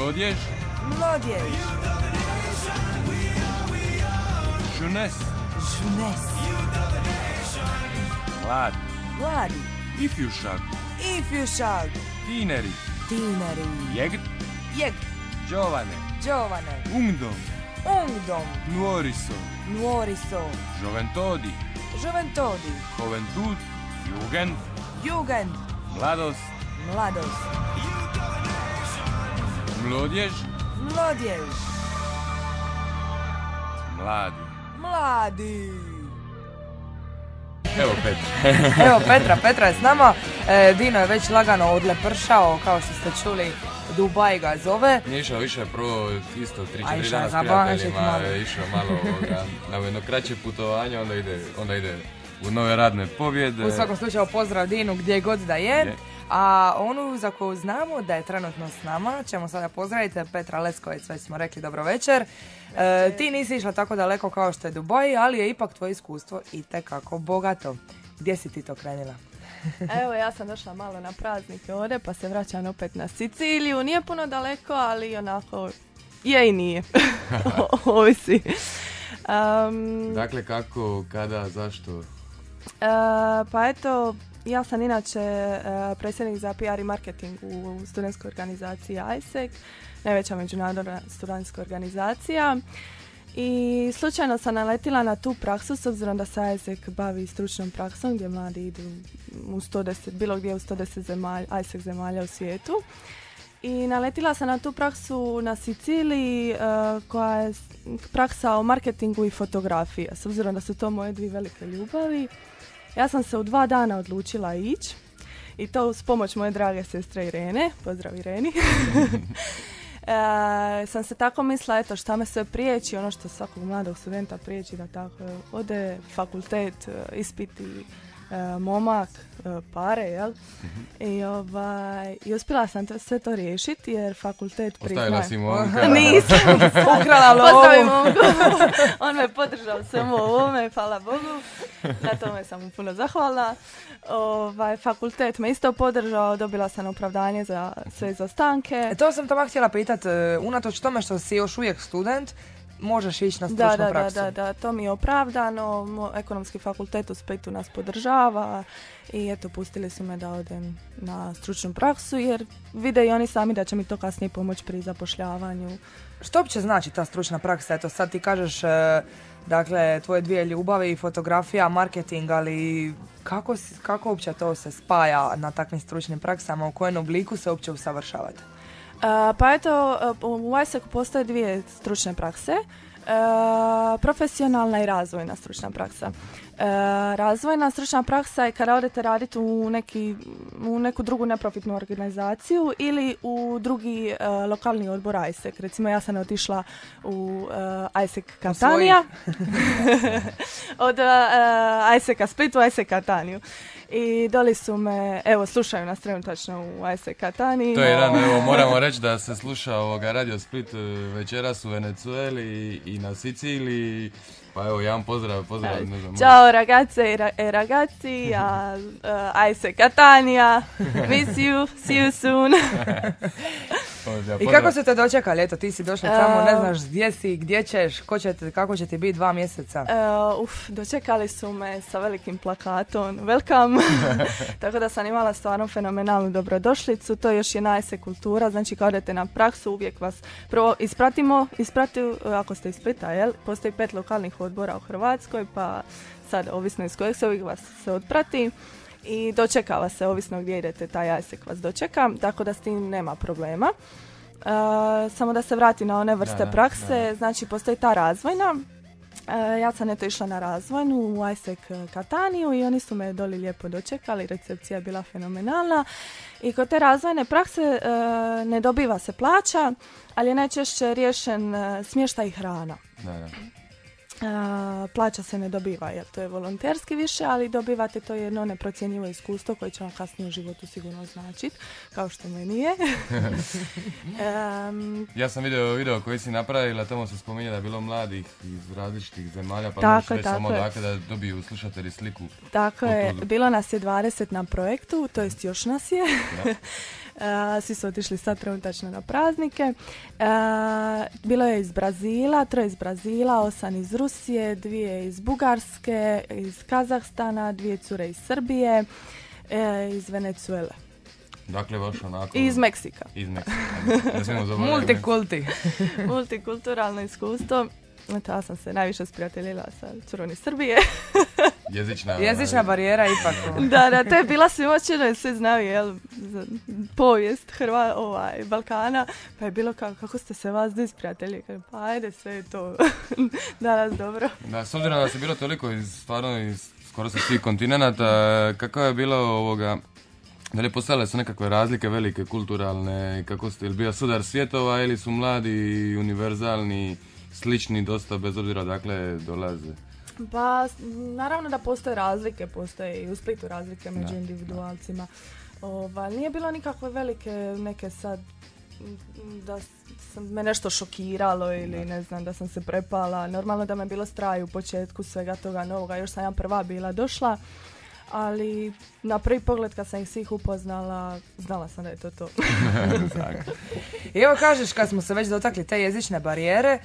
Mlodjež, Mlodjež. jeunesse, Jeunesse. mladi, Mladi. ifjušak, Ifjušak. tineri, Tineri. jegd, Jeg. giovane, Giovane. ungdom, Ungdom. nuoriso, Nuoriso. joventodi, Juventodi. juventud, jugend, Jugend. mladost, Mladost. Mlodjež, Mlodjež. mladi. Mladi. Evo Pet, Evo Petra, Petra je s nama. E, Dino je već lagano odlepršao, kao što ste čuli, Dubaj ga zove. nije išao više prvo isto 3-4 A išao je dana s prijateljima, malo. je išao malo ovoga, na jedno kraće putovanje, onda ide, onda ide u nove radne pobjede. U svakom slučaju pozdrav Dinu gdje god da je. Je. A onu za koju znamo da je trenutno s nama, ćemo sada pozdraviti Petra Lesković, već smo rekli dobro večer. E, ti nisi išla tako daleko kao što je Dubaj, ali je ipak tvoje iskustvo i tekako bogato. Gdje si ti to krenila? Evo, ja sam došla malo na praznike ovdje, pa se vraćam opet na Siciliju. Nije puno daleko, ali onako je i nije. Ovisi. Um, Dakle, kako, kada, zašto? e, pa eto, ja sam inače e, predsjednik za PR i marketing u studentskoj organizaciji ISEC, najveća međunarodna studentska organizacija. I slučajno sam naletila na tu praksu s obzirom da se ISEC bavi stručnom praksom gdje mladi idu u 110, bilo gdje u 110 zemalja, ISEC zemalja u svijetu. I naletila sam na tu praksu na Siciliji e, koja je praksa o marketingu i fotografiji. S obzirom da su to moje dvije velike ljubavi, ja sam se u dva dana odlučila ići i to uz pomoć moje drage sestre Irene. Pozdrav Ireni. E, sam se tako mislila, eto šta me sve priječi, ono što svakog mladog studenta priječi da tako ode fakultet, e, ispiti, e, momak, e, pare, jel? I, ovaj, I uspjela sam to, sve to riješiti jer fakultet Ostavila priznaje. si momka. Nisam, Ukrala lovu. On me podržao svemu ovome, hvala Bogu. Na tome sam mu puno zahvalna. Ovaj, fakultet me isto podržao, dobila sam opravdanje za sve izostanke. E, to sam tamo htjela pitat, e, unatoč tome što si još uvijek student, možeš ići na stručnu Da, da, da, praksu. da, da, to mi je opravdano. Mo- Ekonomski fakultet u Splitu nas podržava i eto, pustili su me da odem na stručnu praksu jer vide i oni sami da će mi to kasnije pomoći pri zapošljavanju. Što uopće znači ta stručna praksa? Eto sad ti kažeš, e, dakle, tvoje dvije ljubavi, fotografija, marketing, ali kako, kako uopće to se spaja na takvim stručnim praksama, u kojem obliku se uopće usavršavate? Pa eto, u ISEC postoje dvije stručne prakse. Profesionalna i razvojna stručna praksa. Uh, razvojna stručna praksa je kada odete raditi u, neki, u neku drugu neprofitnu organizaciju ili u drugi uh, lokalni odbor ISEC. Recimo ja sam otišla u uh, ISEC Katanija. Od uh, ISEC-a Splitu, ISEC Kataniju. I doli su me, evo slušaju nas trenutačno u ISEC Kataniji. To je jedan, evo, moramo reći da se sluša ovoga Radio Split e, večeras u Venezueli i na Siciliji. Pa evo, jedan pozdrav, pozdrav. Ne znam, Ciao ragazze e, ra- e ragazzi, a uh, ISEC Catania, miss you, see you soon. pozdrav, I kako su te dočekali? Eto, ti si došla tamo, ne E, znaš gdje si, gdje ćeš, ko će te, kako će ti biti dva mjeseca. Uh, uf, dočekali su me sa velikim plakatom, welcome. Tako da sam imala stvarno fenomenalnu dobrodošlicu. To je još jedna ISEC kultura, znači kad odete na praksu uvijek vas prvo ispratimo, isprati, uh, ako ste iz Splita, jel? Postoji pet lokalnih odbora u Hrvatskoj, pa sad ovisno iz kojeg se uvijek vas se odprati. I dočekava se, ovisno gdje idete, taj ISEC vas dočeka, tako da s tim nema problema. Uh, samo da se vrati na one vrste Da, da, prakse, da. znači postoji ta razvojna, E, ja sam eto išla na razvojnu u ISEC Kataniju i oni su me doli lijepo dočekali, recepcija je bila fenomenalna. I kod te razvojne prakse e, ne dobiva se plaća, ali je najčešće riješen e, smještaj i hrana. Da, da. Plaća se ne dobiva jer to je volonterski više, ali dobivate to jedno neprocjenjivo iskustvo koje će vam kasnije u životu sigurno značiti, kao što meni je. Em, Ja sam vidio video koji si napravila, tamo se spominje da je bilo mladih iz različitih zemalja, pa Tako možeš tako samo dakle da dobiju slušatelji sliku. Tako je, bilo nas je 20 na projektu, to jest još nas je. svi su otišli sad trenutačno na praznike. bilo je iz Brazila, troje iz Brazila, osam iz Rusije, dvije iz Bugarske, iz Kazahstana, dvije cure iz Srbije, e, iz Venezuele. Dakle, baš onako... I iz Meksika. Iz Meksika. Multikulti. Multikulturalno iskustvo. Ja sam se najviše sprijateljila sa curom iz Srbije. Jezična, Jezična barijera ipak. da, da, to je bila svimoćena i sve znaju, jel, povijest Hrva, ovaj, Balkana, pa je bilo kako, kako ste se vas dvi sprijatelji, pa ajde, sve je to danas dobro. Da, s obzirom da se bilo toliko iz, stvarno iz skoro sa svih kontinenata, kako je bilo ovoga, da li postojale su nekakve razlike velike kulturalne, kako ste, ili bio sudar svjetova ili su mladi, univerzalni, slični dosta bez obzira dakle dolaze? Pa naravno da postoje razlike, postoje i u Splitu razlike među individualcima. Ova, nije bilo nikakve velike neke sad da sam me nešto šokiralo ili ne znam da sam se prepala. Normalno da me bilo straj u početku svega toga novoga. Još sam ja prva bila došla ali na prvi pogled kad sam ih svih upoznala, znala sam da je to to. I evo kažeš, kad smo se već dotakli te jezične barijere, e,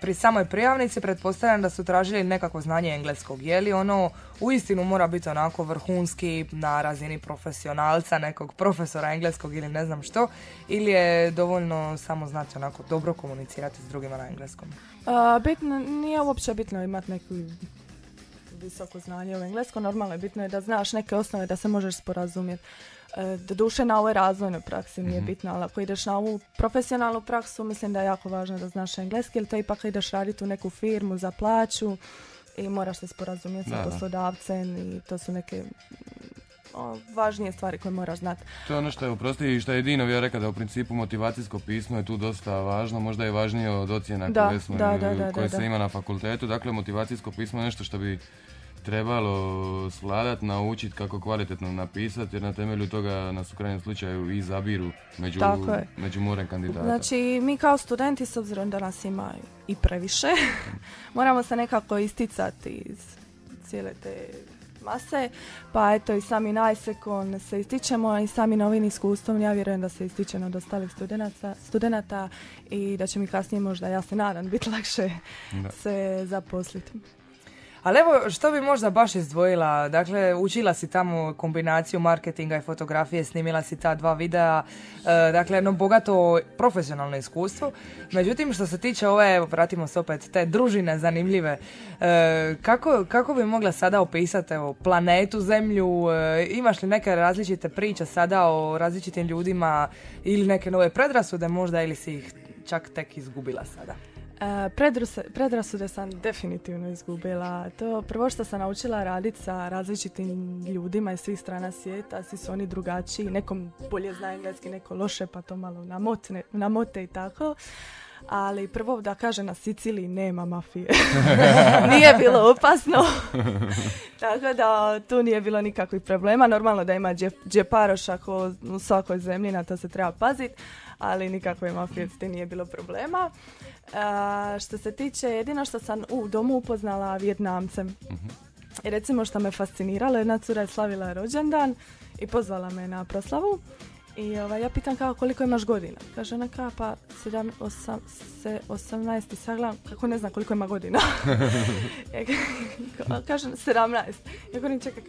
pri samoj prijavnici pretpostavljam da su tražili nekako znanje engleskog. Je li ono uistinu mora biti onako vrhunski na razini profesionalca, nekog profesora engleskog ili ne znam što, ili je dovoljno samo znati onako dobro komunicirati s drugima na engleskom? bitno, nije uopće bitno imati neku visoko znanje u engleskom, normalno je bitno je da znaš neke osnove da se možeš sporazumjeti. E, duše na ovoj razvojnoj praksi nije mm bitno, ali ako ideš na ovu profesionalnu praksu, mislim da je jako važno da znaš engleski, jer to ipak ideš raditi u neku firmu za plaću i moraš se sporazumjeti sa poslodavcem i to su neke važnije stvari koje moraš znati. To je ono što je uprosti i što je Dino ja rekao da u principu motivacijsko pismo je tu dosta važno, možda je važnije od ocjena koje, smo, koje se ima na fakultetu. Dakle, motivacijsko pismo je nešto što bi trebalo svladati, naučiti kako kvalitetno napisati, jer na temelju toga nas u krajnjem slučaju i zabiru među, među morem kandidata. Znači, mi kao studenti, s obzirom da nas ima i previše, moramo se nekako isticati iz cijele te mase, pa eto i sami najsekon se ističemo i sami novim iskustvom ja vjerujem da se ističemo od ostalih studenata i da će mi kasnije možda, ja se nadam, biti lakše se zaposliti. Ali evo, što bi možda baš izdvojila? Dakle, učila si tamo kombinaciju marketinga i fotografije, snimila si ta dva videa, e, dakle, jedno bogato profesionalno iskustvo. Međutim, što se tiče ove, evo, vratimo se opet, te družine zanimljive, e, kako, kako bi mogla sada opisati, evo, planetu, zemlju, e, imaš li neke različite priče sada o različitim ljudima ili neke nove predrasude možda ili si ih čak tek izgubila sada? E, predrasude sam definitivno izgubila. To prvo što sam naučila raditi sa različitim ljudima iz svih strana svijeta, svi su oni drugačiji, nekom bolje zna engleski, neko loše pa to malo namotne, namote i tako. Ali prvo da kaže na Siciliji nema mafije. nije bilo opasno. tako da tu nije bilo nikakvih problema. Normalno da ima džeparoša ko u svakoj zemlji, na to se treba paziti, ali nikakve mafije nije bilo problema što se tiče, jedino što sam u domu upoznala Vjetnamcem. uh I recimo što me fasciniralo, jedna cura je slavila rođendan i pozvala me na proslavu. I ovaj, ja pitam kao koliko imaš godina. Kaže ona kao pa sedam, osam, se, 18 sagledam kako ne znam koliko ima godina. Kaže 17. Ja govorim čekaj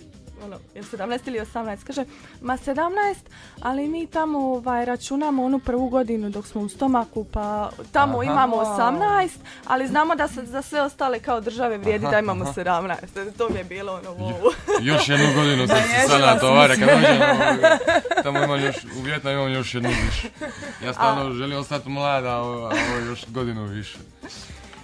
ono, je 17 ili 18, kaže, ma 17, ali mi tamo ovaj, računamo onu prvu godinu dok smo u stomaku, pa tamo imamo 18, ali znamo da se za sve ostale kao države vrijedi da imamo 17. To mi je bilo ono, wow. još jednu godinu sam se sad kad tamo imam još, u Vjetna imam još jednu više. Ja stvarno želim ostati mlada, a ovo još godinu više.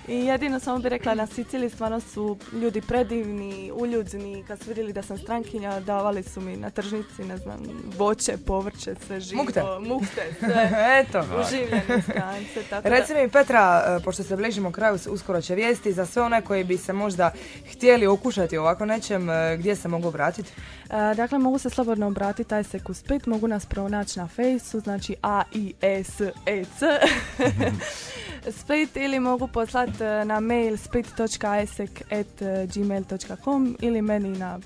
I jedino samo bi rekla na Siciliji stvarno su ljudi predivni, uljudzni, kad su vidjeli da sam strankinja, davali su mi na tržnici, ne znam, voće, povrće, sve živo. Mukte. Mukte, sve. Eto. Uživljene strance. Tako Reci mi Petra, e, pošto se bližimo kraju, uskoro će vijesti, za sve one koji bi se možda htjeli okušati ovako nečem, e, gdje se mogu obratiti? E, dakle, mogu se slobodno obratiti u Split, mogu nas pronaći na fejsu, znači A, I, S, E, C. Split ili mogu poslati e, na mail split.isek.gmail.com ili meni na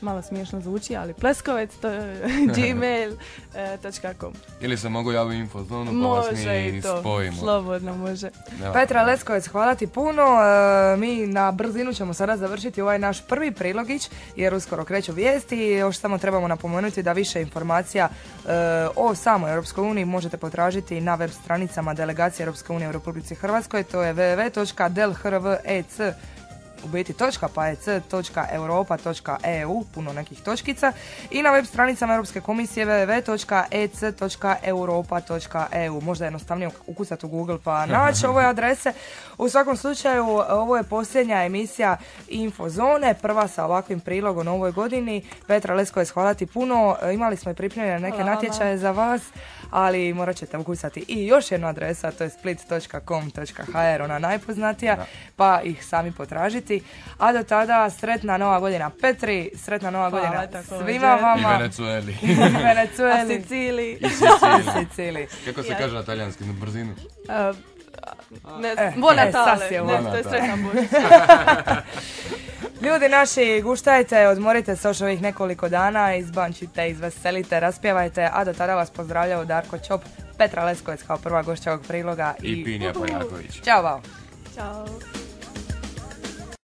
malo smiješno zvuči, ali pleskovec, to je gmail.com. Ili se mogu javiti u infozonu pa vas mi spojimo. slobodno može. Petra Leskovec, hvala ti puno. E, mi na brzinu ćemo sada završiti ovaj naš prvi prilogić, jer uskoro kreću vijesti. Još samo trebamo napomenuti da više informacija e, o samoj Europskoj uniji možete potražiti na web stranicama delegacije Europske unije u Republici Hrvatskoj. To je www.delhrvec u biti točka pa je c.europa.eu, puno nekih točkica i na web stranicama Europske komisije www.ec.europa.eu. Možda je jednostavnije ukucati u Google pa naći ove adrese. U svakom slučaju, ovo je posljednja emisija Infozone, prva sa ovakvim prilogom u ovoj godini. Petra Lesko je hvala puno. Imali smo i pripremljene neke natječaje za vas ali morat ćete ukucati i još jednu adresu, a to je split.com.hr, ona najpoznatija, pa ih sami potražiti. A do tada sretna nova godina Petri, sretna nova godina svima vama. I Venecueli. I Venecueli. A Sicili. I Sicili. Kako se kaže na talijanski, na brzinu? Uh, ne, eh, buon eh, Natale, ne, to je Ljudi naši, guštajte, odmorite se još ovih nekoliko dana, izbančite, izveselite, raspjevajte, a do tada vas pozdravljaju Darko Čop, Petra Leskovec kao prva gošća ovog priloga i, I Pinja Pojaković. Ćao, Ćao.